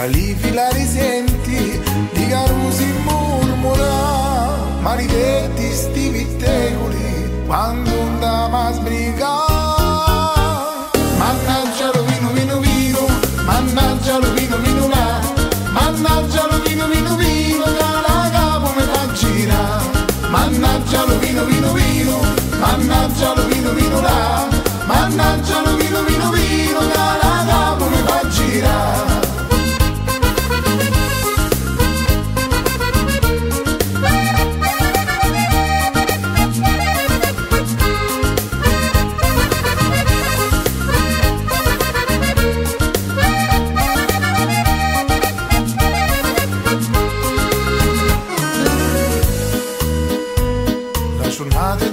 tra li fila risenti di carusi murmura maledetti sti vittegoli quando andava a sbrigare mannaggia lo vino vino vino mannaggia lo vino vino là. Mannaggia lo vino vino vino che la capo mi fa girare. Mannaggia lo vino vino vino mannaggia lo vino vino là. Mannaggia lo vino vino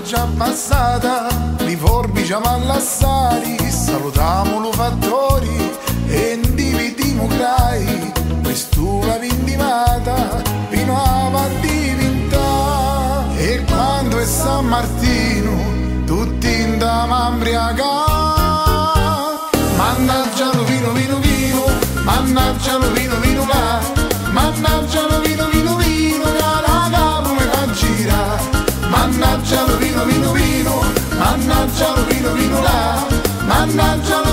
già passata, li forbici amallassari, salutiamo i fattori e individiamo crai, quest'uva vindimata fino a diventà. E quando è San Martino, tutti in dama imbriaca. Mannaggia lo vino vino vino, mannaggia lo vino vino mannaggia lo vino vino là, mannaggia